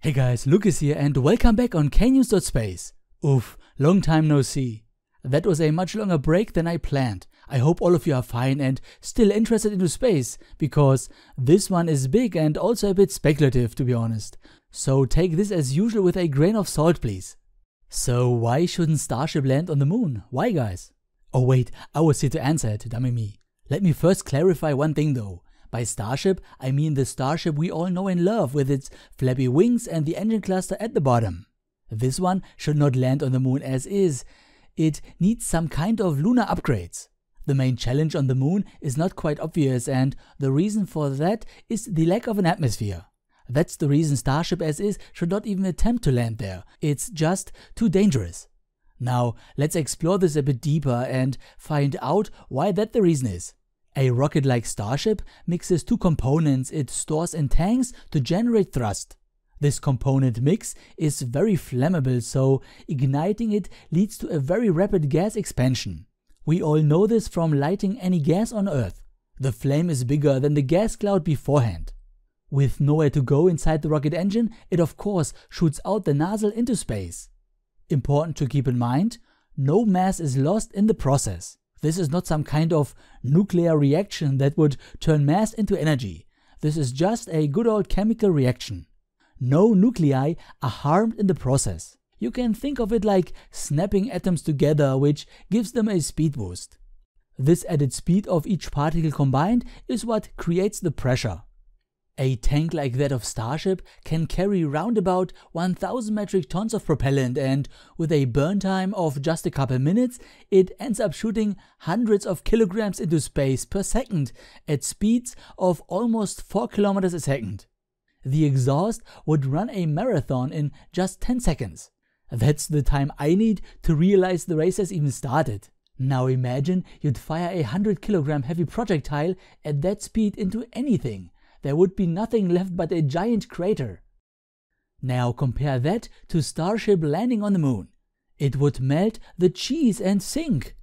Hey guys, Lucas here and welcome back on knews.space. Oof, long time no see. That was a much longer break than I planned. I hope all of you are fine and still interested into space, because this one is big and also a bit speculative to be honest. So take this as usual with a grain of salt please. So why shouldn't Starship land on the moon? Why guys? Oh wait, I was here to answer it, dummy me. Let me first clarify one thing though. By starship, I mean the starship we all know and love with its flappy wings and the engine cluster at the bottom. This one should not land on the moon as is. It needs some kind of lunar upgrades. The main challenge on the moon is not quite obvious and the reason for that is the lack of an atmosphere. That's the reason Starship as is should not even attempt to land there. It's just too dangerous. Now, let's explore this a bit deeper and find out why that the reason is. A rocket like Starship mixes two components it stores in tanks to generate thrust. This component mix is very flammable so igniting it leads to a very rapid gas expansion. We all know this from lighting any gas on earth. The flame is bigger than the gas cloud beforehand. With nowhere to go inside the rocket engine, it of course shoots out the nozzle into space. Important to keep in mind, no mass is lost in the process. This is not some kind of nuclear reaction that would turn mass into energy. This is just a good old chemical reaction. No nuclei are harmed in the process. You can think of it like snapping atoms together which gives them a speed boost. This added speed of each particle combined is what creates the pressure. A tank like that of Starship can carry round about 1000 metric tons of propellant and with a burn time of just a couple minutes, it ends up shooting hundreds of kilograms into space per second at speeds of almost 4 kilometers a second. The exhaust would run a marathon in just 10 seconds. That's the time I need to realize the race has even started. Now imagine you'd fire a 100 kilogram heavy projectile at that speed into anything there would be nothing left but a giant crater. Now compare that to Starship landing on the moon. It would melt the cheese and sink.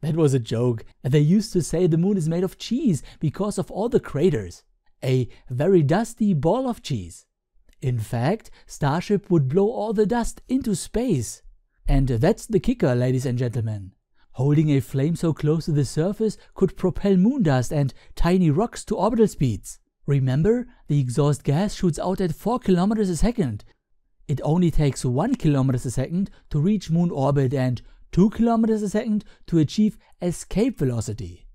That was a joke. They used to say the moon is made of cheese because of all the craters. A very dusty ball of cheese. In fact, Starship would blow all the dust into space. And that's the kicker, ladies and gentlemen. Holding a flame so close to the surface could propel moon dust and tiny rocks to orbital speeds. Remember, the exhaust gas shoots out at 4 km a second. It only takes 1 km a second to reach moon orbit and 2 km a second to achieve escape velocity.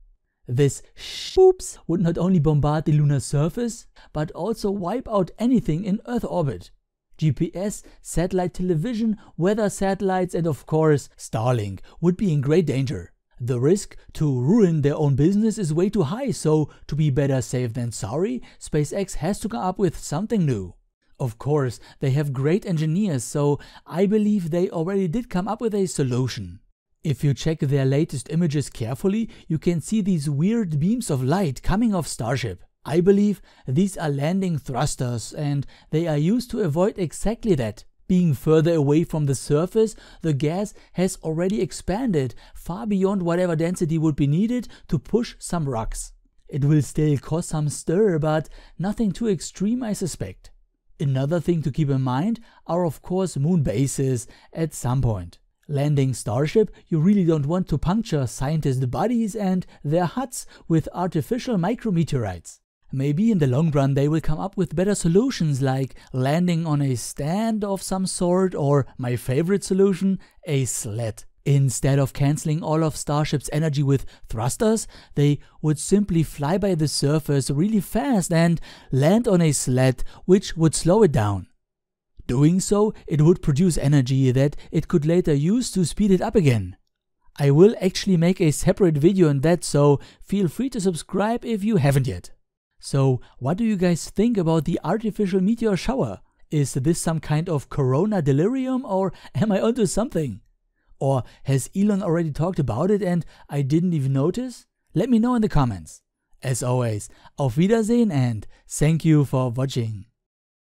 This shoops would not only bombard the lunar surface, but also wipe out anything in Earth orbit. GPS, satellite television, weather satellites and of course Starlink would be in great danger. The risk to ruin their own business is way too high, so to be better safe than sorry, SpaceX has to come up with something new. Of course, they have great engineers, so I believe they already did come up with a solution. If you check their latest images carefully, you can see these weird beams of light coming off Starship. I believe these are landing thrusters and they are used to avoid exactly that. Being further away from the surface, the gas has already expanded far beyond whatever density would be needed to push some rocks. It will still cause some stir, but nothing too extreme I suspect. Another thing to keep in mind are of course moon bases at some point. Landing Starship, you really don't want to puncture scientists' bodies and their huts with artificial micrometeorites. Maybe in the long run they will come up with better solutions like landing on a stand of some sort or my favorite solution, a sled. Instead of cancelling all of Starship's energy with thrusters, they would simply fly by the surface really fast and land on a sled which would slow it down. Doing so, it would produce energy that it could later use to speed it up again. I will actually make a separate video on that so feel free to subscribe if you haven't yet. So what do you guys think about the artificial meteor shower? Is this some kind of corona delirium or am I onto something? Or has Elon already talked about it and I didn't even notice? Let me know in the comments. As always, auf Wiedersehen and thank you for watching.